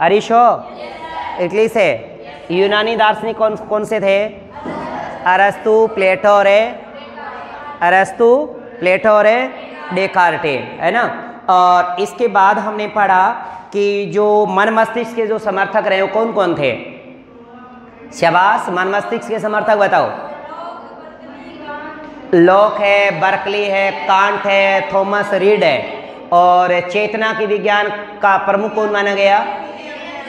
हरीशो Italy से यूनानी दार्शनिक कौन कौन से थे? अरस्तु प्लेटो और अरस्तु प्लेटो और डेकार्टे, है ना? और इसके बाद हमने पढ़ा कि जो मन मस्तिष्क के जो समर्थक रहे वो कौन कौन थे? शबास, मन मस्तिष्क के समर्थक बताओ। लॉक है, बर्कली है, कांट है, थॉमस रीड है। और चेतना की विज्ञान का प्रमुख कौन माना गया?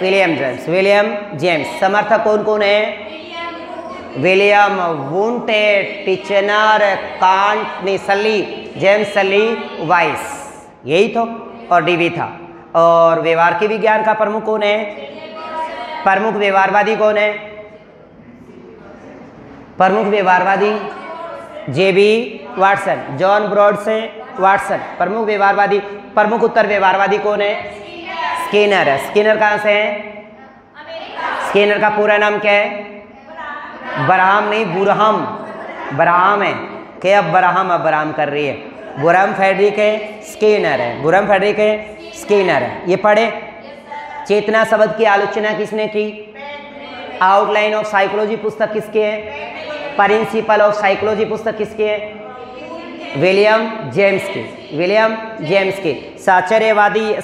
William James. William James. समर्थक कौन कौन है? विलियम वुंटे टिचनर कांट निसली जेम्स सली वाइस। यही तो और डीवी था। और व्यवहार के विज्ञान का प्रमुख कौन है? प्रमुख व्यवहारवादी कौन है? प्रमुख व्यवहारवादी J B Watson, John Broadus Watson. प्रमुख व्यवहारवादी, प्रमुख उत्तर व्यवहारवादी कौन है? स्किनर है। स्किनर कहाँ से है? स्किनर का पूरा नाम क्या है? बराहम नहीं, बुरहम। बराहम है। के अब बराहम अब बराहम कर रही है। बुरहम फेडरिक है स्किनर है। बुरहम फेडरिक है स्किनर है। ये पढ़े? चेतना शब्द की आलोचना किसने की? आउटलाइन ऑफ़ साइकोलॉजी पुस्तक किसके है? प्रिंसिपल ऑफ़ साइकोलॉजी पुस्तक किसकी है? विलियम जेम्स की। विलियम जेम्स की। साचर्यवादी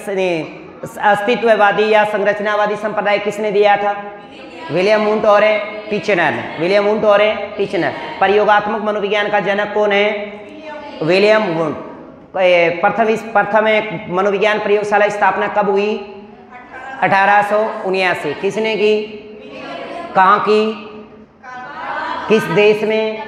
अस्तित्ववादी या संरचनावादी संप्रदाय किसने दिया था? विलियम मुंट और टीचनर। ने विलियम मुंट और टीचनर। प्रयोगात्मक मनोविज्ञान का जनक कौन है? विलियम मुंट प्रथम इस प्रथम मनोविज्ञान प्रयोगशाला स्थापना कब हुई? अठारह किसने की? कहाँ की? किस देश में?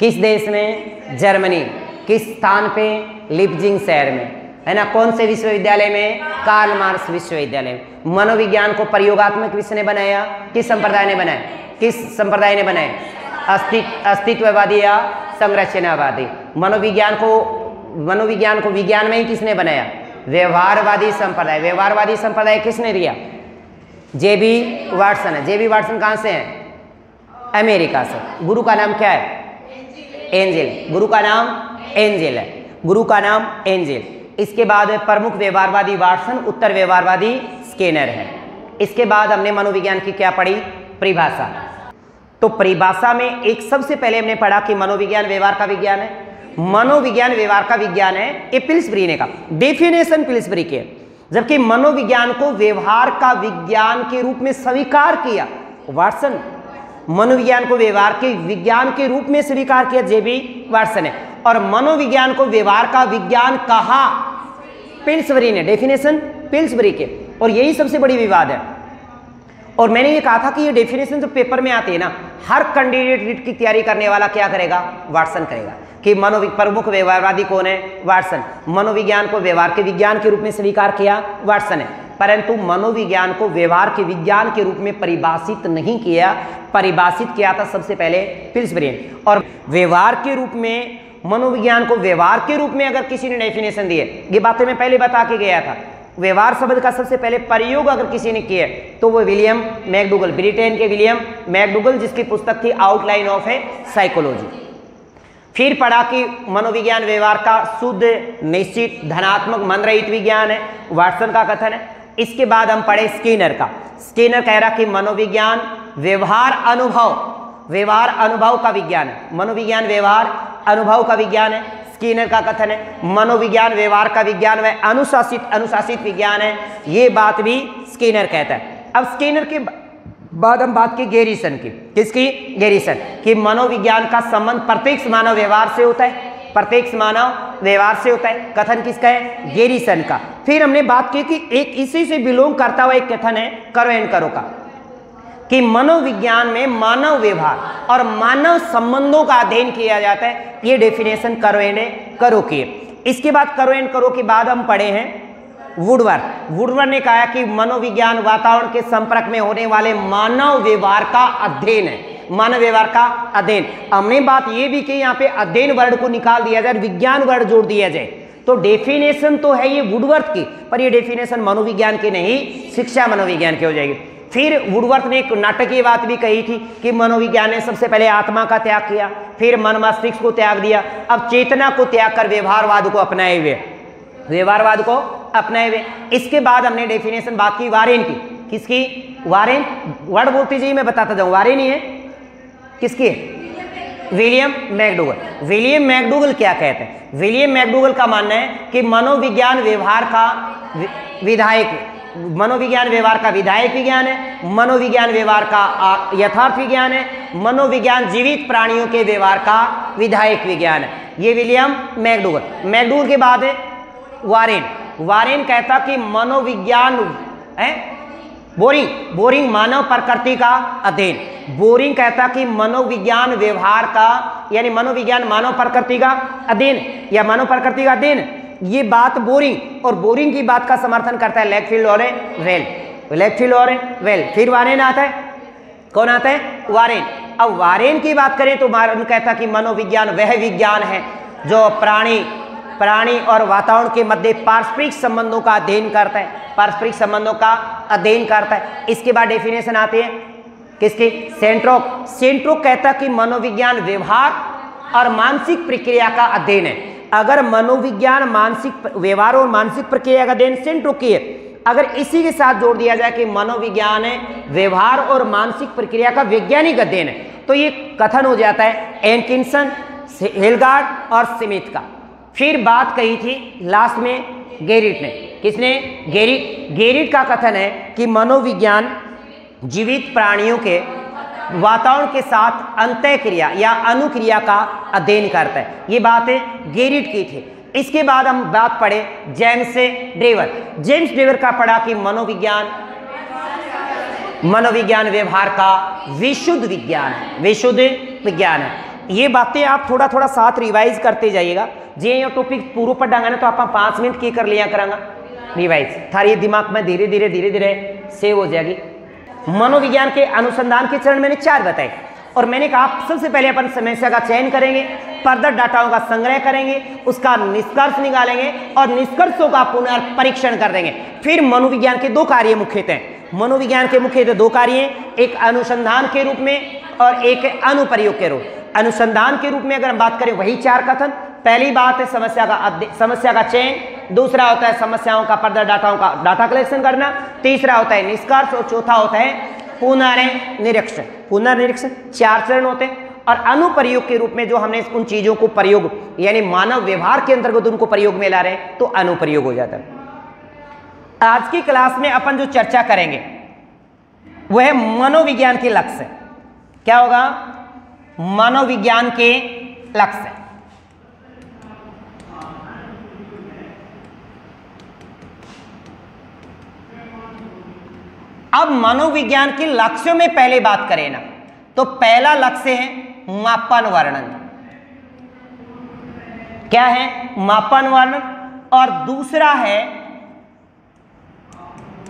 किस देश में? जर्मनी। किस स्थान पे? लिपजिंग शहर में। है ना? कौन से विश्वविद्यालय में? कार्ल मार्क्स विश्वविद्यालय। मनोविज्ञान को प्रयोगात्मक किसने बनाया? किस संप्रदाय ने बनाया? किस संप्रदाय ने बनाया? अस्तित्व अस्तित्ववादी या संरचनावादी? मनोविज्ञान को मनोविज्ञान को विज्ञान में ही किसने बनाया? व्यवहारवादी संप्रदाय। व्यवहारवादी संप्रदाय किसने दिया? जे बी वाटसन है। जे बी वाटसन कहाँ से हैं? अमेरिका से। गुरु का नाम क्या है? एंजिल। गुरु का नाम एंजिल है। गुरु का नाम एंजिल। इसके बाद प्रमुख व्यवहारवादी वाटसन, उत्तर व्यवहारवादी स्केनर है। इसके बाद हमने मनोविज्ञान की क्या पढ़ी? परिभाषा। तो परिभाषा में एक सबसे पहले हमने पढ़ा कि मनोविज्ञान व्यवहार का विज्ञान है। मनोविज्ञान व्यवहार का विज्ञान है, ये पिल्सब्री ने का डेफिनेशन पिल्सब्री के जबकि मनोविज्ञान को व्यवहार का विज्ञान के रूप में स्वीकार किया, वाटसन। मनोविज्ञान को व्यवहार के विज्ञान के रूप में स्वीकार किया जेबी वाटसन ने। और मनोविज्ञान को व्यवहार का विज्ञान कहा पिल्सबरी ने डेफिनेशन पिल्सबरी के। और यही सबसे बड़ी विवाद है। और मैंने ये कहा था कि ये डेफिनेशन जो पेपर में आती है ना, हर कैंडिडेट रीट की तैयारी करने वाला क्या करेगा? वाटसन करेगा। कि मनो प्रमुख व्यवहारवादी कौन है? वाटसन मनोविज्ञान को व्यवहार के विज्ञान के रूप में स्वीकार किया वाटसन है। परंतु मनोविज्ञान को व्यवहार के विज्ञान के रूप में परिभाषित नहीं किया। परिभाषित किया था सबसे पहले पिल्सब्रेन और व्यवहार के रूप में मनोविज्ञान को व्यवहार के रूप में अगर किसी ने डेफिनेशन दी ये बातें मैं पहले बता के गया था। व्यवहार शब्द का सबसे पहले प्रयोग अगर किसी ने किया तो वो विलियम मैकडुगल, ब्रिटेन के विलियम मैकडुगल, जिसकी पुस्तक थी आउटलाइन ऑफ़ ए साइकोलॉजी। फिर पढ़ा कि मनोविज्ञान व्यवहार का शुद्ध, निश्चित, धनात्मक मन रहित विज्ञान है, वाटसन का कथन है। इसके बाद हम पढ़े स्किनर का। स्किनर कह रहा कि मनोविज्ञान व्यवहार अनुभव व्यवहार अनुभव का विज्ञान है। मनोविज्ञान व्यवहार अनुभव का विज्ञान है, स्कीनर का कथन है, मनोविज्ञान, व्यवहार का विज्ञान व अनुशासित अनुशासित विज्ञान है, ये बात भी स्किनर कहता है। अब स्कीनर के बाद हम बात की गेरिसन की। किसकी? गेरिसन। कि मनोविज्ञान का संबंध प्रत्येक मानव व्यवहार से होता है, प्रत्येक मानव व्यवहार से होता है। कथन किसका है? गेरिसन का। फिर हमने बात की कि एक इसी से बिलोंग करता हुआ एक कथन है, करो एंड करो का। कि मनोविज्ञान में मानव व्यवहार और मानव संबंधों का अध्ययन किया जाता है। ये डेफिनेशन करो एंड करो की इसके बाद करो एंड करो के बाद हम पढ़े हैं वुडवर वुडवर ने कहा कि मनोविज्ञान वातावरण के संपर्क में होने वाले मानव व्यवहार का अध्ययन है। मानव व्यवहार का अध्ययन। हमने बात ये भी की, यहाँ पे अध्ययन वर्ड को निकाल दिया जाए, विज्ञान वर्ड जोड़ दिया जाए। तो डेफिनेशन तो है ये वुडवर्थ की, पर ये डेफिनेशन मनोविज्ञान की नहीं, शिक्षा मनोविज्ञान की हो जाएगी। फिर वुडवर्थ ने एक नाटकीय बात भी कही थी कि मनोविज्ञान ने सबसे पहले आत्मा का त्याग किया, फिर मन मस्तिष्क को त्याग दिया, अब चेतना को त्याग कर व्यवहारवाद को अपनाए हुए। व्यवहारवाद को अपनाए हुए। इसके बाद हमने डेफिनेशन बात की वारेन की। किसकी? वारेन वर्ड बोलती जी, मैं बताता जाऊँ। वारेन ही है? किसकी है? विलियम मैकडूगल विलियम मैकडूगल क्या कहते हैं? विलियम मैकडूगल का मानना है कि मनोविज्ञान व्यवहार का विधायक मनोविज्ञान व्यवहार का विधायक विज्ञान है, मनोविज्ञान व्यवहार का यथार्थ विज्ञान है, मनोविज्ञान जीवित प्राणियों के व्यवहार का विधायक विज्ञान है। ये विलियम मैकडूगल मैकडूगल के बाद है, वारेन। वारेन कहता कि मनोविज्ञान, है? बोरिंग। बोरिंग मानव प्रकृति का अध्ययन। बोरिंग कहता कि मनोविज्ञान व्यवहार का, यानी मनोविज्ञान मानव प्रकृति का अध्ययन या मानव प्रकृति का अध्ययन। ये बात बोरिंग, और बोरिंग की बात का समर्थन करता है लेगफील्ड और वेल। लेगफील्ड और वेल, फिर वारेन आता है। कौन आता है? वारेन। अब वारेन की बात करें तो वारेन कहता कि मनोविज्ञान, वह विज्ञान है जो प्राणी प्राणी और वातावरण के मध्य पारस्परिक संबंधों का अध्ययन करता है। पारस्परिक संबंधों का अध्ययन करता है। इसके बाद डेफिनेशन आती है। किसकी? सेंट्रोक। सेंट्रोक कहता कि मनोविज्ञान व्यवहार और मानसिक प्रक्रिया का अध्ययन है। अगर मनोविज्ञान, मानसिक व्यवहार और मानसिक प्रक्रिया का अध्ययन सेंट्रोक की है, अगर इसी के साथ जोड़ दिया जाए कि मनोविज्ञान है, व्यवहार और मानसिक प्रक्रिया का वैज्ञानिक अध्ययन है तो ये कथन हो जाता है एनकिंसन हेलगार्ड और सिमित का। फिर बात कही थी लास्ट में गेरिट ने। किसने? गेरिट। गेरिट का कथन है कि मनोविज्ञान जीवित प्राणियों के वातावरण के साथ अंत क्रिया या अनुक्रिया का अध्ययन करता है। ये बातें गेरिट की थी। इसके बाद हम बात पढ़े जेम्स ड्रेवर। जेम्स ड्रेवर का पढ़ा कि मनोविज्ञान मनोविज्ञान व्यवहार का विशुद्ध विज्ञान है, विशुद्ध विज्ञान है। ये बातें आप थोड़ा थोड़ा साथ रिवाइज करते जाइएगा। जे ये टॉपिक पूर्व पर डांगा ना तो आप पाँच मिनट की कर लिया करांगा। रिवाइज थारी दिमाग में धीरे धीरे धीरे धीरे सेव हो जाएगी। मनोविज्ञान के अनुसंधान के चरण मैंने चार बताए। और मैंने कहा सबसे पहले अपन समस्या का चयन करेंगे फर्दर डाटाओं का संग्रह करेंगे, उसका निष्कर्ष निकालेंगे और निष्कर्षों का पुनर्परीक्षण कर देंगे। फिर मनोविज्ञान के दो कार्य मुख्यतः मनोविज्ञान के मुख्य दो कार्य एक अनुसंधान के रूप में और एक अनुप्रयोग के रूप। अनुसंधान के रूप में अगर हम बात करें, वही चार कथन। पहली बात है समस्या का समस्या का चयन। दूसरा होता है समस्याओं का पर्दा डाटाओं का डाटा कलेक्शन करना। तीसरा होता है निष्कर्ष और चौथा होता है पुनर्निरीक्षण पुनर्निरीक्षण चार चरण होते हैं और अनुप्रयोग के रूप में जो हमने उन चीज़ों को प्रयोग, यानी मानव व्यवहार के अंतर्गत उनको प्रयोग में ला रहे हैं तो अनुप्रयोग हो जाता है। आज की क्लास में अपन जो चर्चा करेंगे वह मनोविज्ञान के लक्ष्य। क्या होगा? मनोविज्ञान के लक्ष्य। अब मनोविज्ञान के लक्ष्यों में पहले बात करें ना तो पहला लक्ष्य है मापन वर्णन क्या है मापन वर्णन और दूसरा है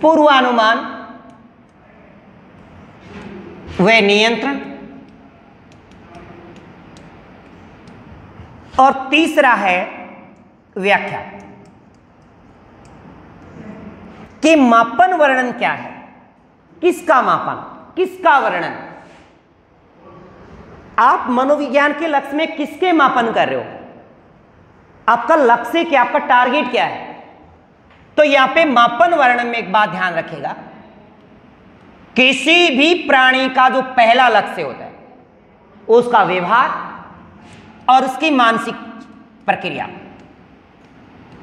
पूर्वानुमान व नियंत्रण। और तीसरा है व्याख्या। कि मापन वर्णन क्या है? किसका मापन? किसका वर्णन? आप मनोविज्ञान के लक्ष्य में किसके मापन कर रहे हो? आपका लक्ष्य क्या? आपका टारगेट क्या है? तो यहाँ पे मापन वर्णन में एक बात ध्यान रखेगा किसी भी प्राणी का जो पहला लक्ष्य होता है, उसका व्यवहार और उसकी मानसिक प्रक्रिया।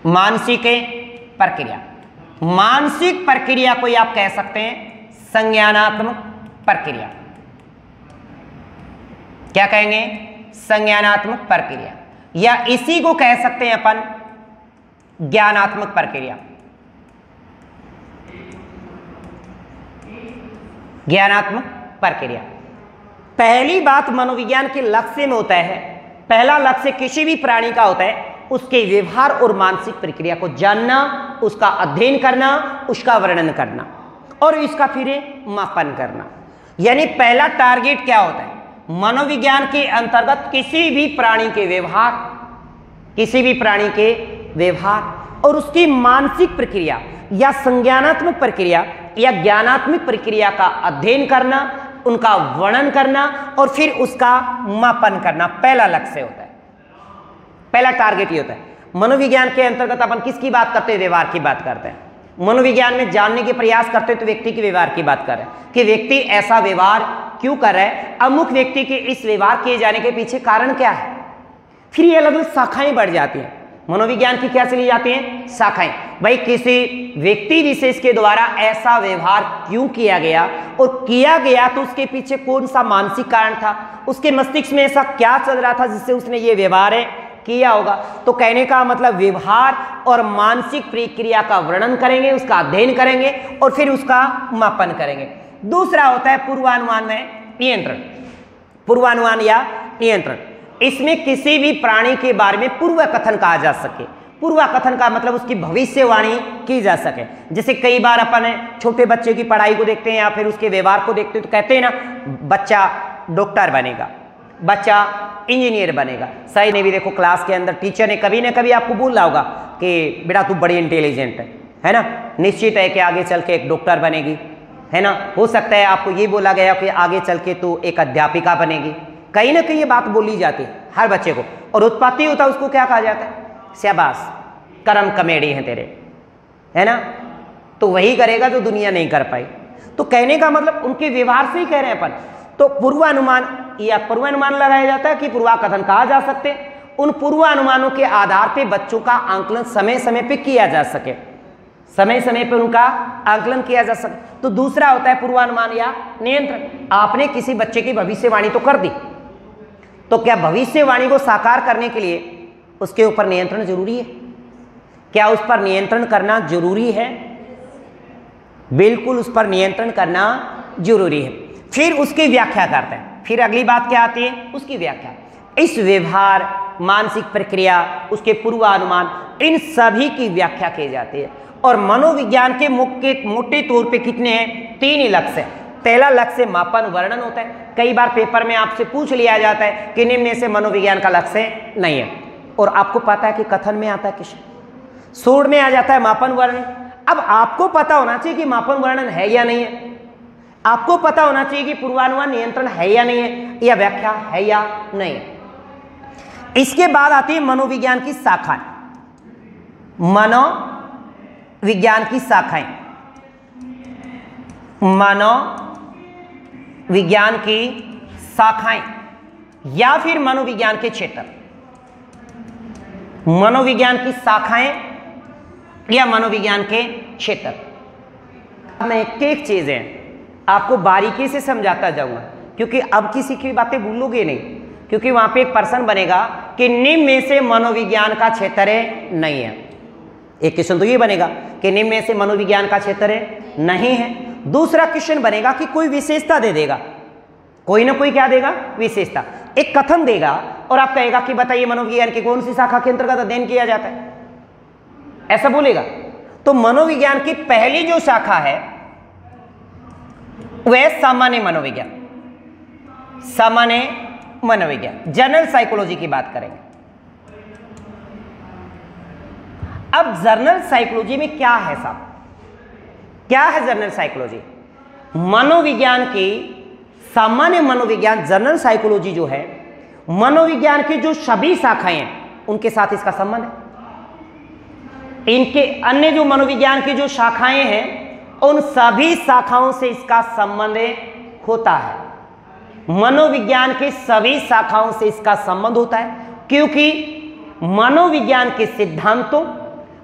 मानसिक प्रक्रिया। मानसिक प्रक्रिया को आप कह सकते हैं संज्ञानात्मक प्रक्रिया। क्या कहेंगे? संज्ञानात्मक प्रक्रिया। या इसी को कह सकते हैं अपन ज्ञानात्मक प्रक्रिया। ज्ञानात्मक प्रक्रिया। पहली बात मनोविज्ञान के लक्ष्य में होता है। पहला लक्ष्य किसी भी प्राणी का होता है। उसके व्यवहार और मानसिक प्रक्रिया को जानना, उसका अध्ययन करना, उसका वर्णन करना। और इसका फिर मापन करना। यानी पहला टारगेट क्या होता है? मनोविज्ञान के अंतर्गत किसी भी प्राणी के व्यवहार, किसी भी प्राणी के व्यवहार और उसकी मानसिक प्रक्रिया या संज्ञानात्मक प्रक्रिया या ज्ञानात्मक प्रक्रिया का अध्ययन करना, उनका वर्णन करना और फिर उसका मापन करना पहला लक्ष्य होता है। पहला टारगेट ये होता है। मनोविज्ञान के अंतर्गत अपन किसकी बात करते हैं? व्यवहार की बात करते हैं। मनोविज्ञान में जानने के प्रयास करते हैं तो व्यक्ति के व्यवहार की बात कर रहे हैं कि व्यक्ति ऐसा व्यवहार क्यों कर रहा है? अमुक व्यक्ति के इस व्यवहार किए जाने के पीछे कारण क्या है? फिर ये अलग अलग शाखाएँ बढ़ जाती हैं। मनोविज्ञान की क्या चली जाती हैं? शाखाएँ। भाई, किसी व्यक्ति विशेष के द्वारा ऐसा व्यवहार क्यों किया गया और किया गया तो उसके पीछे कौन सा मानसिक कारण था? उसके मस्तिष्क में ऐसा क्या चल रहा था जिससे उसने ये व्यवहार है? किया होगा। तो कहने का मतलब व्यवहार और मानसिक प्रक्रिया का वर्णन करेंगे, उसका अध्ययन करेंगे और फिर उसका मापन करेंगे। दूसरा होता है पूर्वानुमान में नियंत्रण। पूर्वानुमान या नियंत्रण। इसमें किसी भी प्राणी के बारे में पूर्व कथन कहा जा सके। पूर्व कथन का मतलब उसकी भविष्यवाणी की जा सके। जैसे कई बार अपन छोटे बच्चे की पढ़ाई को देखते हैं या फिर उसके व्यवहार को देखते हैं तो कहते हैं ना, बच्चा डॉक्टर बनेगा। बच्चा इंजीनियर बनेगा। सही ने भी देखो, क्लास के अंदर टीचर ने कभी ना कभी आपको बोल होगा कि, बेटा तू बड़ी इंटेलिजेंट है। है ना? निश्चित है कि आगे चल के एक डॉक्टर बनेगी। है ना? हो सकता है आपको ये बोला गया कि आगे चल के तू एक अध्यापिका बनेगी। कहीं ना कहीं ये बात बोली जाती है हर बच्चे को। और उत्पत्ति होता है, उसको क्या कहा जाता है? शहबास करम कमेडी है तेरे। है ना? तो वही करेगा जो दुनिया नहीं कर पाई। तो कहने का मतलब उनके व्यवहार से ही कह रहे हैं अपन। तो पूर्वानुमान या पूर्वानुमान लगाया जाता है कि पूर्वाकथन कहा जा सकते उन पूर्वानुमानों के आधार पर बच्चों का आंकलन समय समय पर किया जा सके। समय समय पर उनका आंकलन किया जा सके। तो दूसरा होता है पूर्वानुमान या नियंत्रण। आपने किसी बच्चे की भविष्यवाणी तो कर दी। तो क्या भविष्यवाणी को साकार करने के लिए उसके ऊपर नियंत्रण ज़रूरी है? क्या उस पर नियंत्रण करना ज़रूरी है? बिल्कुल उस पर नियंत्रण करना ज़रूरी है। फिर उसकी व्याख्या करते हैं। फिर अगली बात क्या आती है? उसकी व्याख्या। इस व्यवहार, मानसिक प्रक्रिया, उसके पूर्वानुमान, इन सभी की व्याख्या की जाती है। और मनोविज्ञान के मुख्य, मोटे तौर पे कितने हैं? तीन ही लक्ष्य पहला लक्ष्य मापन, वर्णन होता है। कई बार पेपर में आपसे पूछ लिया जाता है कि निम्न से मनोविज्ञान का लक्ष्य नहीं है। और आपको पता है कि कथन में आता है किस सूर में आ जाता है मापन, वर्णन। अब आपको पता होना चाहिए कि मापन, वर्णन है या नहीं है। आपको पता होना चाहिए कि पूर्वानुमान नियंत्रण है या नहीं है, या व्याख्या है या नहीं। है इसके बाद आती है मनोविज्ञान की शाखाएँ। मनोविज्ञान की शाखाएँ। मनो विज्ञान की शाखाएँ, या फिर मनोविज्ञान के क्षेत्र। मनोविज्ञान की शाखाएँ या मनोविज्ञान के क्षेत्र। मैं एक चीज़ें आपको बारीकी से समझाता जाऊँगा। क्योंकि अब किसी की बातें भूलोगे नहीं। क्योंकि वहाँ पे एक पर्सन बनेगा कि निम्न में से मनोविज्ञान का क्षेत्र है नहीं है। एक क्वेश्चन तो ये बनेगा कि निम्न में से मनोविज्ञान का क्षेत्र है नहीं है। दूसरा क्वेश्चन बनेगा कि कोई विशेषता दे देगा। कोई ना कोई क्या देगा? विशेषता। एक कथन देगा और आप कहेगा कि बताइए मनोविज्ञान की कौन सी शाखा के अंतर्गत अध्ययन किया जाता है? ऐसा बोलेगा। तो मनोविज्ञान की पहली जो शाखा है वह सामान्य मनोविज्ञान? सामान्य मनोविज्ञान। जनरल साइकोलॉजी की बात करेंगे। अब जर्नल साइकोलॉजी में क्या है साहब? क्या है जनरल साइकोलॉजी मनोविज्ञान की सामान्य मनोविज्ञान जनरल साइकोलॉजी जो है, मनोविज्ञान की जो सभी शाखाएँ हैं, उनके साथ इसका संबंध है। इनके अन्य जो मनोविज्ञान की जो शाखाएँ हैं उन सभी शाखाओं से इसका संबंध होता है। मनोविज्ञान के सभी शाखाओं से इसका संबंध होता है, क्योंकि मनोविज्ञान के सिद्धांतों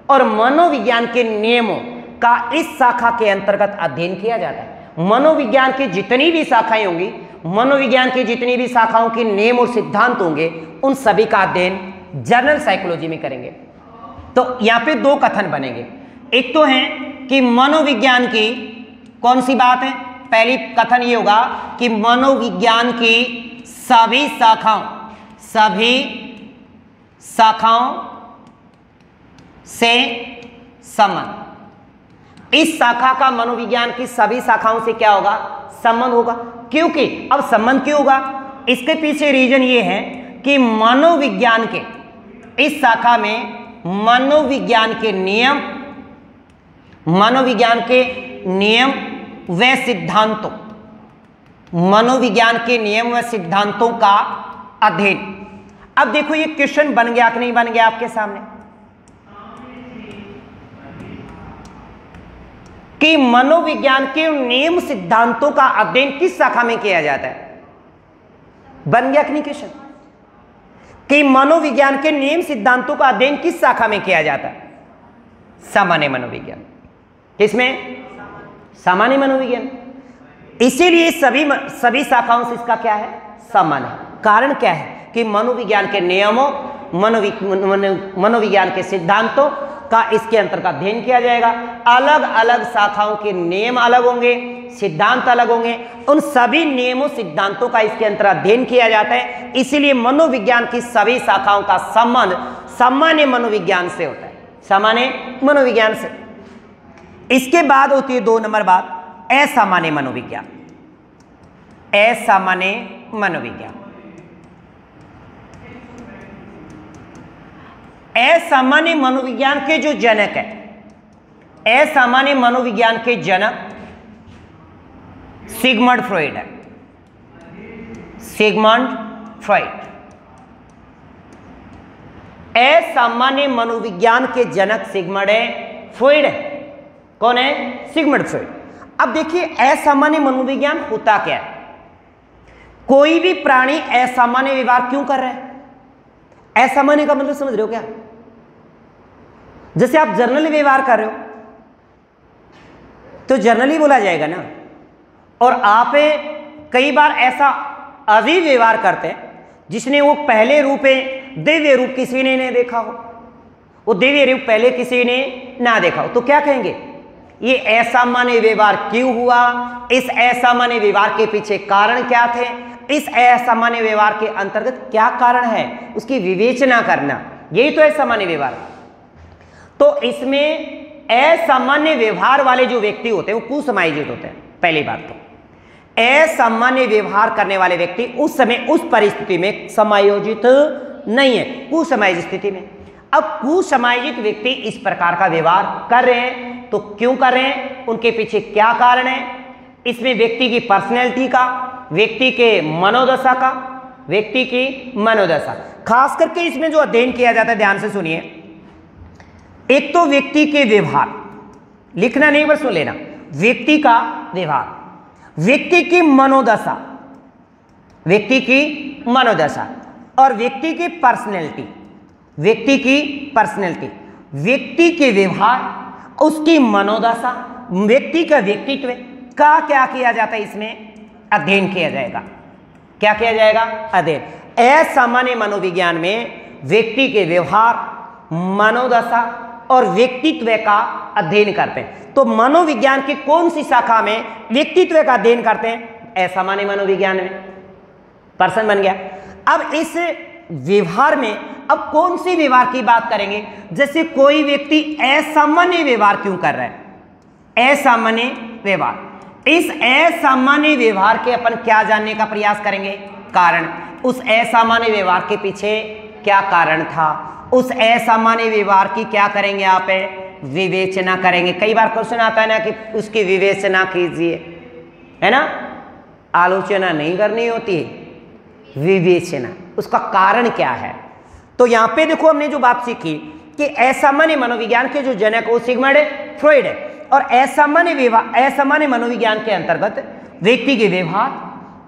और मनोविज्ञान के नियमों का इस शाखा के अंतर्गत अध्ययन किया जाता है। मनोविज्ञान की जितनी भी शाखाएँ होंगी, मनोविज्ञान की जितनी भी शाखाओं के नियम और सिद्धांत होंगे, उन सभी का अध्ययन जनरल साइकोलॉजी में करेंगे। तो यहाँ पे दो कथन बनेंगे। एक तो है कि मनोविज्ञान की कौन सी बात है? पहली कथन ये होगा कि मनोविज्ञान की सभी शाखाओं सभी शाखाओं से संबंध। इस शाखा का मनोविज्ञान की सभी शाखाओं से क्या होगा? संबंध होगा। क्योंकि अब संबंध क्यों होगा? इसके पीछे रीजन ये है कि मनोविज्ञान के इस शाखा में मनोविज्ञान के नियम मनोविज्ञान के नियम व सिद्धांतों। मनोविज्ञान के नियम व सिद्धांतों का अध्ययन। अब देखो ये क्वेश्चन बन गया कि नहीं बन गया आपके सामने? कि मनोविज्ञान के नियम सिद्धांतों का अध्ययन किस शाखा में किया जाता है? बन गया कि नहीं क्वेश्चन? कि मनोविज्ञान के नियम सिद्धांतों का अध्ययन किस शाखा में किया जाता है? सामान्य मनोविज्ञान। किसमें? सामान्य मनोविज्ञान। इसीलिए सभी सभी शाखाओं से इसका क्या है? सामान्य कारण क्या है? कि मनोविज्ञान के नियमों मनोविज्ञान के सिद्धांतों का इसके अंतर्गत अध्ययन किया जाएगा। अलग अलग शाखाओं के नियम अलग होंगे, सिद्धांत अलग होंगे। उन सभी नियमों, सिद्धांतों का इसके अंतर्गत अध्ययन किया जाता है। इसीलिए मनोविज्ञान की सभी शाखाओं का संबंध सामान्य मनोविज्ञान से होता है। सामान्य मनोविज्ञान से। इसके बाद होती है दो नंबर बात, असामान्य मनोविज्ञान असामान्य मनोविज्ञान असामान्य मनोविज्ञान के जो जनक है, असामान्य मनोविज्ञान के जनक सिगमंड फ्रॉइड है। Sigmund Freud. असामान्य मनोविज्ञान के जनक सिगमंड है, फ्रॉइड है। कौन है? Sigmund Freud. अब देखिए, असामान्य मनोविज्ञान होता क्या है? कोई भी प्राणी असामान्य व्यवहार क्यों कर रहा है? असामान्य का मतलब समझ रहे हो क्या? जैसे आप जर्नली व्यवहार कर रहे हो तो जर्नली बोला जाएगा ना? और आप कई बार ऐसा अजीब व्यवहार करते हैं, जिसने वो पहले रूप दिव्य रूप किसी ने नहीं देखा हो। वो दिव्य रूप पहले किसी ने ना देखा हो। तो क्या कहेंगे? ये ऐसा असामान्य व्यवहार क्यों हुआ? इस ऐसा असामान्य व्यवहार के पीछे कारण क्या थे? इस असामान्य व्यवहार के अंतर्गत क्या कारण है? उसकी विवेचना करना। यही तो असामान्य व्यवहार। तो इसमें असामान्य व्यवहार वाले जो व्यक्ति होते हैं, वो कुसमायोजित होते हैं? पहली बात तो। असामान्य व्यवहार करने वाले व्यक्ति उस समय, उस परिस्थिति में समायोजित नहीं है। कुसमायोजित स्थिति में? अब कुसमायोजित व्यक्ति इस प्रकार का व्यवहार कर रहे हैं तो क्यों कर रहे हैं? उनके पीछे क्या कारण है? इसमें व्यक्ति की पर्सनैलिटी का, व्यक्ति के मनोदशा का, व्यक्ति की मनोदशा। खास करके इसमें जो अध्ययन किया जाता है, ध्यान से सुनिए। एक तो व्यक्ति के व्यवहार। लिखना नहीं, बस सुन लेना। व्यक्ति का व्यवहार। व्यक्ति की मनोदशा। व्यक्ति की मनोदशा। और व्यक्ति की पर्सनैलिटी व्यक्ति की पर्सनैलिटी व्यक्ति के व्यवहार, उसकी मनोदशा, व्यक्ति का व्यक्तित्व का क्या किया जाता है इसमें? अध्ययन किया जाएगा। क्या किया जाएगा? अध्ययन। असामान्य मनोविज्ञान में व्यक्ति के व्यवहार, मनोदशा और व्यक्तित्व का अध्ययन करते हैं। तो मनोविज्ञान की कौन सी शाखा में व्यक्तित्व का अध्ययन करते हैं? असामान्य मनोविज्ञान में। पर्सन बन गया। अब इस व्यवहार में अब कौन सी व्यवहार की बात करेंगे? जैसे कोई व्यक्ति असामान्य व्यवहार क्यों कर रहा है? असामान्य व्यवहार। इस असामान्य व्यवहार के अपन क्या जानने का प्रयास करेंगे? कारण। उस असामान्य व्यवहार के पीछे क्या कारण था? उस असामान्य व्यवहार की क्या करेंगे आप? विवेचना करेंगे। कई बार क्वेश्चन आता है ना कि उसकी विवेचना कीजिए। है ना? आलोचना नहीं करनी होती। विवेचना। उसका कारण क्या है? तो यहाँ पे देखो हमने जो बात सीखी कि असामान्य मनोविज्ञान के जो जनक वो सिगमंड फ्रॉइड है। और असामान्य व्यवहार असामान्य मनोविज्ञान के अंतर्गत व्यक्ति के व्यवहार,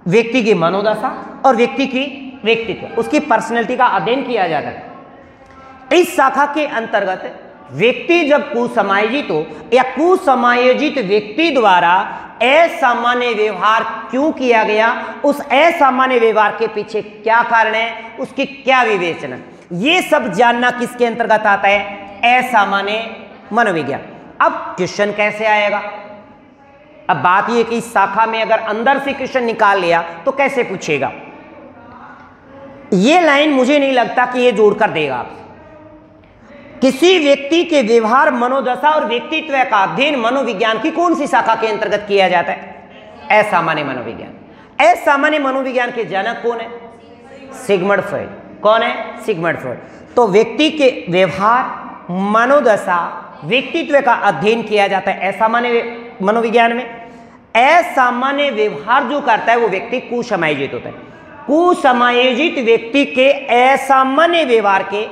व्यक्ति की मनोदशा और व्यक्ति की व्यक्तित्व, उसकी पर्सनैलिटी का अध्ययन किया जाता है। इस शाखा के अंतर्गत व्यक्ति जब कुसमायोजित हो या कुसमायोजित व्यक्ति द्वारा असामान्य व्यवहार क्यों किया गया? उस असामान्य व्यवहार के पीछे क्या कारण है? उसकी क्या विवेचना? ये सब जानना किसके अंतर्गत आता है? असामान्य मनोविज्ञान। अब क्वेश्चन कैसे आएगा? अब बात यह कि इस शाखा में अगर अंदर से क्वेश्चन निकाल लिया तो कैसे पूछेगा? यह लाइन मुझे नहीं लगता कि यह जोड़कर देगा आप किसी व्यक्ति के व्यवहार मनोदशा और व्यक्तित्व का अध्ययन मनोविज्ञान की कौन सी शाखा के अंतर्गत किया जाता है? असामान्य मनोविज्ञान। असामान्य मनोविज्ञान के जनक कौन है? Sigmund Freud. कौन है? Sigmund Freud. तो व्यक्ति के व्यवहार, मनोदशा, व्यक्तित्व का अध्ययन किया जाता है असामान्य मनोविज्ञान में। असामान्य व्यवहार जो करता है वो व्यक्ति कुसमायोजित होता है। कुसमायोजित व्यक्ति के असामान्य व्यवहार के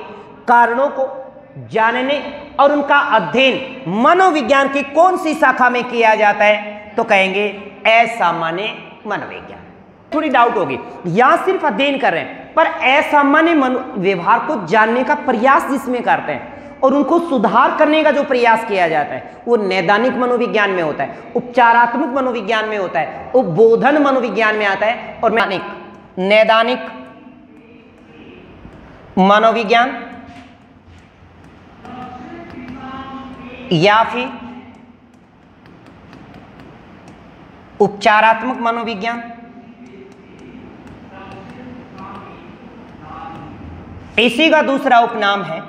कारणों को जानने और उनका अध्ययन मनोविज्ञान की कौन सी शाखा में किया जाता है तो कहेंगे असामान्य मनोविज्ञान। थोड़ी डाउट होगी। या सिर्फ़ अध्ययन कर रहे हैं, पर असामान्य मनो व्यवहार को जानने का प्रयास जिसमें करते हैं और उनको सुधार करने का जो प्रयास किया जाता है, वो नैदानिक मनोविज्ञान में होता है, उपचारात्मक मनोविज्ञान में होता है उपबोधन मनोविज्ञान में आता है और नैदानिक मनोविज्ञान या फिर उपचारात्मक मनोविज्ञान? इसी का दूसरा उपनाम है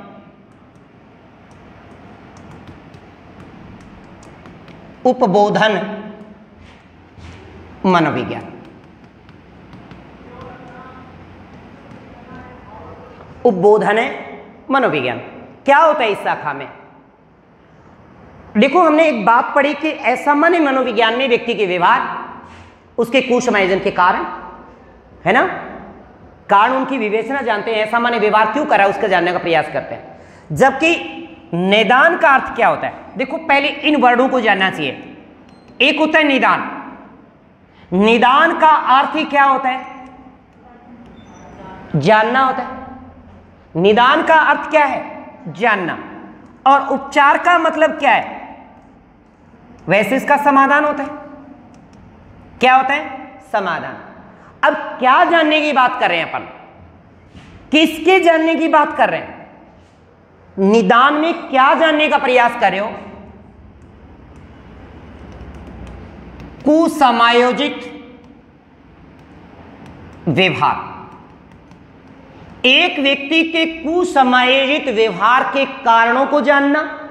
उपबोधन मनोविज्ञान। उपबोधन मनोविज्ञान। क्या होता है इस शाखा में? देखो, हमने एक बात पढ़ी कि ऐसा असामान्य मनोविज्ञान में व्यक्ति के व्यवहार, उसके कुसमायोजन के कारण, है ना? कारण उनकी विवेचना जानते हैं ऐसा असामान्य व्यवहार क्यों करा, उसका जानने का प्रयास करते हैं। जबकि निदान का अर्थ क्या होता है? देखो, पहले इन वर्डों को जानना चाहिए। एक होता है निदान। निदान का अर्थ ही क्या होता है? जानना होता है। निदान का अर्थ क्या है? जानना। और उपचार का मतलब क्या है? वैसे इसका समाधान होता है। क्या होता है? समाधान। अब क्या जानने की बात कर रहे हैं अपन? किसके जानने की बात कर रहे हैं? निदान में क्या जानने का प्रयास कर रहे हो? कुसमायोजित व्यवहार। एक व्यक्ति के कुसमायोजित व्यवहार के कारणों को जानना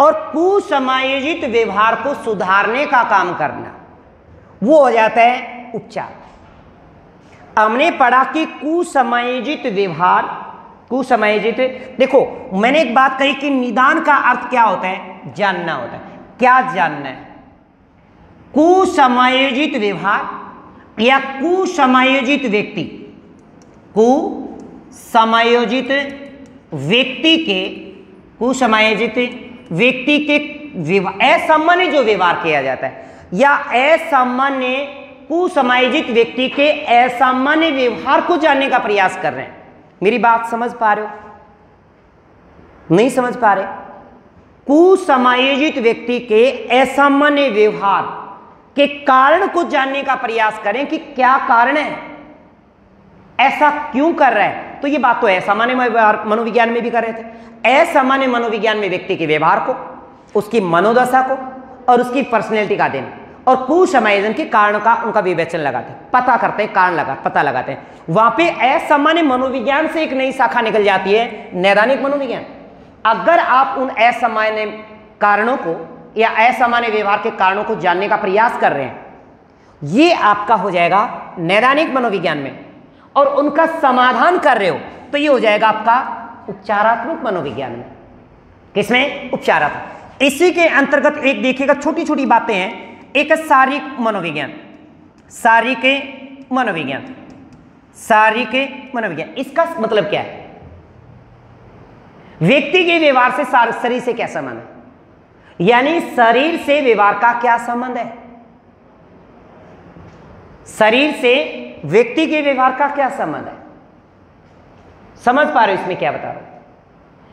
और कुसमायोजित व्यवहार को सुधारने का काम करना। वो हो जाता है उपचार। हमने पढ़ा कि कुसमायोजित व्यवहार, कुसमायोजित, देखो, मैंने एक बात कही कि निदान का अर्थ क्या होता है? जानना होता है। क्या जानना है? कुसमायोजित व्यवहार या कुसमायोजित व्यक्ति? कुसमायोजित व्यक्ति के कुसमायोजित व्यक्ति के असामान्य जो व्यवहार किया जाता है, या असामान्य कुसमायोजित व्यक्ति के असामान्य व्यवहार को जानने का प्रयास कर रहे हैं। मेरी बात समझ पा रहे हो? नहीं समझ पा रहे? कुसमायोजित व्यक्ति के असामान्य व्यवहार के कारण को जानने का प्रयास करें कि क्या कारण है? ऐसा क्यों कर रहा है? तो ये बात तो असामान्य मनोविज्ञान में भी कर रहे थे। असामान्य मनोविज्ञान में व्यक्ति के व्यवहार को, उसकी मनोदशा को और उसकी पर्सनैलिटी का दिन और कुसमायोजन के कारण का उनका विवेचन लगाते पता करते हैं, कारण लगा, पता लगाते हैं। वहाँ पे असामान्य मनोविज्ञान से एक नई शाखा निकल जाती है, नैदानिक मनोविज्ञान। अगर आप उन असामान्य कारणों को या असामान्य व्यवहार के कारणों को जानने का प्रयास कर रहे हैं, ये आपका हो जाएगा नैदानिक मनोविज्ञान में। और उनका समाधान कर रहे हो तो ये हो जाएगा आपका उपचारात्मक मनोविज्ञान में। किसमें? उपचारात्मक। इसी के अंतर्गत एक देखिएगा छोटी छोटी बातें हैं। एक शारीरिक मनोविज्ञान। शारीरिक मनोविज्ञान। शारीरिक मनोविज्ञान। इसका मतलब क्या है? व्यक्ति के व्यवहार से शरीर से क्या संबंध है? यानी शरीर से व्यवहार का क्या संबंध है? शरीर से व्यक्ति के व्यवहार का क्या संबंध है? समझ पा रहे हो इसमें क्या बता रहा हूँ?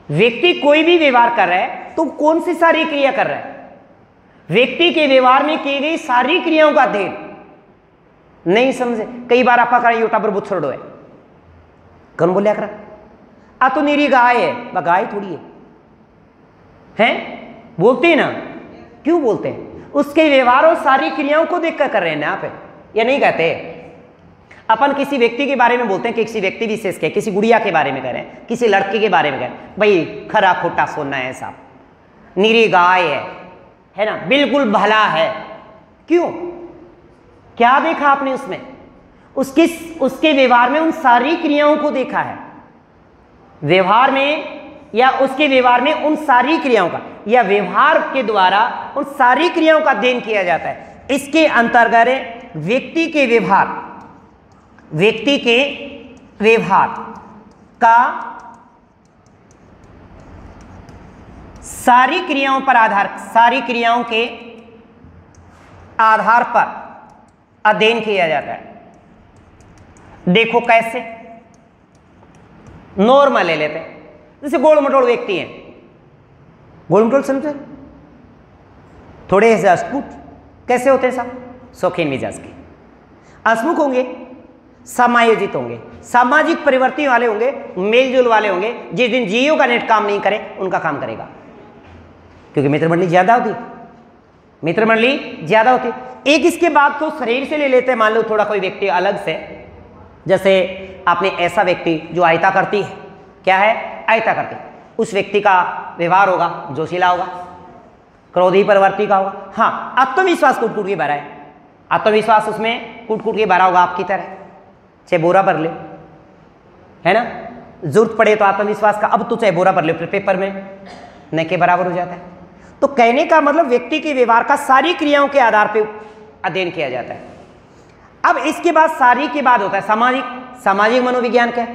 व्यक्ति कोई भी व्यवहार कर रहा है तो कौन सी सारी क्रिया कर रहा है? व्यक्ति के व्यवहार में की गई सारी क्रियाओं का अध्ययन। नहीं समझे? कई बार आप यूटा पर बुत है। कौन बोलिया कर आ तो निरी गाय है गाय थोड़ी है। हैं? बोलते हैं ना? क्यों बोलते हैं? उसके व्यवहार और सारी क्रियाओं को देखकर कर रहे हैं ना आप? या नहीं कहते। अपन किसी व्यक्ति के बारे में बोलते हैं कि किसी व्यक्ति विशेष के, किसी गुड़िया के बारे में कह रहे हैं, किसी लड़के के बारे में कह रहे हैं। भाई, खरा खोटा सोना है साहब निरी गाय है है ना? बिल्कुल भला है। क्यों? क्या देखा आपने उसमें? उसकी उसके व्यवहार में उन सारी क्रियाओं को देखा है? व्यवहार में या उसके व्यवहार में उन सारी क्रियाओं का? या व्यवहार के द्वारा उन सारी क्रियाओं का अध्ययन किया जाता है। इसके अंतर्गत व्यक्ति के व्यवहार, व्यक्ति के व्यवहार का सारी क्रियाओं पर आधार, सारी क्रियाओं के आधार पर अध्ययन किया जाता है। देखो कैसे? नॉर्मल ले लेते हैं। जैसे गोल मटोल व्यक्ति है। गोल मटोल समझे? थोड़े हसमुख कैसे होते हैं साहब शौकीन मिजाज के। हसमुख होंगे, समायोजित होंगे, सामाजिक परिवर्तन वाले होंगे, मेलजोल वाले होंगे, जिस दिन जियो का नेट काम नहीं करे, उनका काम करेगा। क्योंकि मित्र मंडली ज़्यादा होती। मित्र मंडली ज़्यादा होती। एक इसके बाद तो शरीर से ले लेते हैं, मान लो थोड़ा कोई व्यक्ति अलग से। जैसे आपने ऐसा व्यक्ति जो आयता करती है, क्या है? आयता करती उस व्यक्ति का व्यवहार होगा, जोशीला होगा, क्रोधी परवर्ती का होगा। हाँ आत्मविश्वास कुट कुट के भरा है आत्मविश्वास उसमें कुट कुट के भरा होगा आपकी तरह। चाहे बोरा भर ले। है ना? ज़रूरत पड़े तो आत्मविश्वास का, अब तो चाहे बोरा भर ले पेपर में न के बराबर हो जाता है। तो कहने का मतलब व्यक्ति के व्यवहार का सारी क्रियाओं के आधार पर अध्ययन किया जाता है। अब इसके बाद सारी के बाद होता है सामाजिक। सामाजिक मनोविज्ञान क्या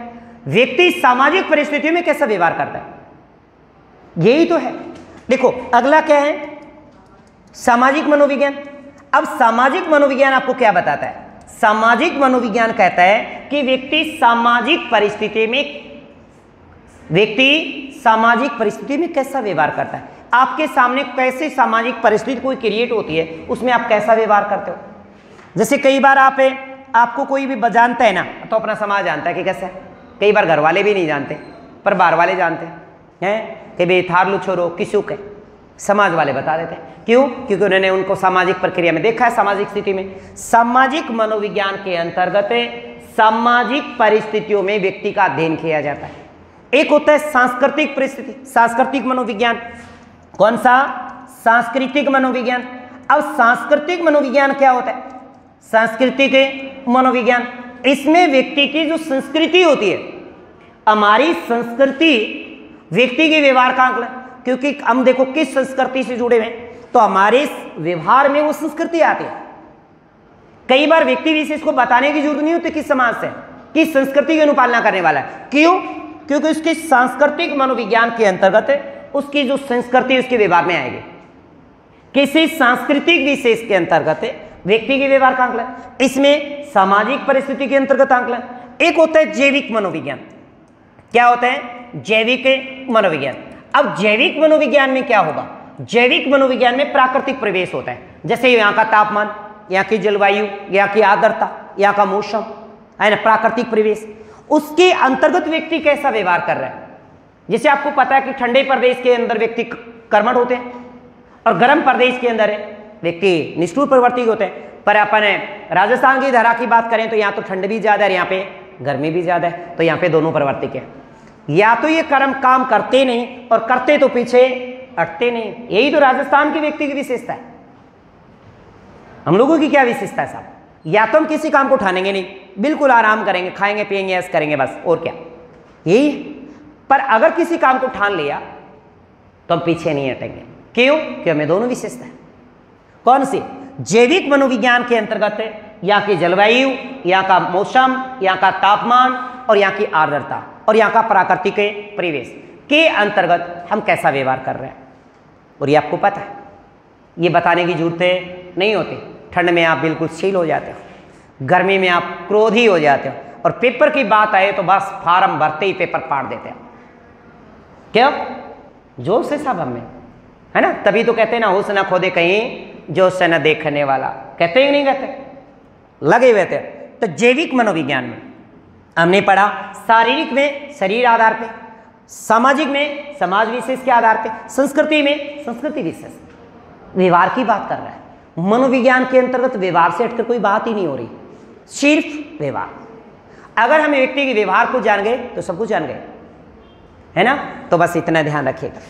व्यक्ति सामाजिक परिस्थितियों में कैसा व्यवहार करता है? यही तो है। देखो, अगला क्या है? सामाजिक मनोविज्ञान। अब सामाजिक मनोविज्ञान आपको क्या बताता है? सामाजिक मनोविज्ञान कहता है कि व्यक्ति सामाजिक परिस्थिति में व्यक्ति सामाजिक परिस्थिति में कैसा व्यवहार करता है? आपके सामने कैसे सामाजिक परिस्थिति कोई क्रिएट होती है, उसमें आप कैसा व्यवहार करते हो? जैसे कई बार आप आपको कोई भी जानता है ना तो अपना समाज जानता है कि कैसा है। कई बार घर वाले भी नहीं जानते पर बाहर वाले जानते हैं कि भाई थार लो छोरो किसु के समाज वाले बता देते हैं। क्यों? क्योंकि उन्होंने उनको सामाजिक प्रक्रिया में देखा है, सामाजिक स्थिति में। सामाजिक मनोविज्ञान के अंतर्गत सामाजिक परिस्थितियों में व्यक्ति का अध्ययन किया जाता है। एक होता है सांस्कृतिक परिस्थिति, सांस्कृतिक मनोविज्ञान। कौन सा? सांस्कृतिक मनोविज्ञान। अब सांस्कृतिक मनोविज्ञान क्या होता है? सांस्कृतिक मनोविज्ञान। इसमें व्यक्ति की जो संस्कृति होती है, हमारी संस्कृति व्यक्ति के व्यवहार का आंकलन क्योंकि हम देखो किस संस्कृति से जुड़े हुए तो हमारे व्यवहार में वो संस्कृति आती है। कई बार व्यक्ति विशेष को बताने की ज़रूरत नहीं होती किस समाज से, किस संस्कृति की अनुपालना करने वाला है। क्यों? क्योंकि उसके सांस्कृतिक मनोविज्ञान के अंतर्गत उसकी जो संस्कृति उसके व्यवहार में आएगी। किसी सांस्कृतिक विशेष के अंतर्गत व्यक्ति के व्यवहार का आंकलन इसमें सामाजिक परिस्थिति के अंतर्गत आंकलन एक होता है जैविक मनोविज्ञान। क्या होता है? जैविक मनोविज्ञान। अब जैविक मनोविज्ञान में क्या होगा? जैविक मनोविज्ञान में प्राकृतिक प्रवेश होता है। जैसे यहाँ का तापमान, यहाँ की जलवायु, यहाँ की आर्द्रता, यहाँ का मौसम, है ना, प्राकृतिक प्रवेश। उसके अंतर्गत व्यक्ति कैसा व्यवहार कर रहा है? जैसे आपको पता है कि ठंडे प्रदेश के अंदर व्यक्ति कर्मठ होते हैं और गर्म प्रदेश के अंदर व्यक्ति निष्ठुर प्रवृत्ति होते हैं। पर अपन राजस्थान की धरा की बात करें तो यहाँ तो ठंड भी ज़्यादा है यहाँ पे गर्मी भी ज़्यादा है। तो यहाँ पे दोनों प्रवर्तिक है। या तो ये कर्म काम करते नहीं और करते तो पीछे अटते नहीं। यही तो राजस्थान की व्यक्ति की विशेषता है। हम लोगों की क्या विशेषता है साहब? या तो हम किसी काम को ठानेंगे नहीं, बिल्कुल आराम करेंगे, खाएँगे पिएँगे ऐसे करेंगे, बस, और क्या? यही पर अगर किसी काम को ठान लिया तो हम पीछे नहीं हटेंगे। क्यों? क्योंकि हमें दोनों विशेषता है। कौन सी? जैविक मनोविज्ञान के अंतर्गत यहाँ की जलवायु, यहाँ का मौसम, यहाँ का तापमान, और यहाँ की आर्द्रता। और यहाँ का प्राकृतिक परिवेश। के अंतर्गत हम कैसा व्यवहार कर रहे हैं? और ये आपको पता है। ये बताने की ज़रूरत नहीं होती। ठंड में आप बिल्कुल शील हो जाते हो। गर्मी में आप क्रोधी हो जाते हो। और पेपर की बात आए तो बस फार्म भरते ही पेपर फाड़ देते हैं। क्यों? ज़ोर से सब हमें। है ना? तभी तो कहते हैं ना हुस ना खोदे कहीं जो से न देखने वाला। कहते ही नहीं कहते लगे हुए थे तो जैविक मनोविज्ञान में हमने पढ़ा शारीरिक में, शरीर आधार पे, सामाजिक में, समाज विशेष के आधार पे, संस्कृति में, संस्कृति विशेष। व्यवहार की बात कर रहा है। मनोविज्ञान के अंतर्गत व्यवहार से हटकर कोई बात ही नहीं हो रही। सिर्फ़ व्यवहार। अगर हम व्यक्ति के व्यवहार को जान गए तो सब कुछ जान गए। है ना? तो बस इतना ध्यान रखिएगा।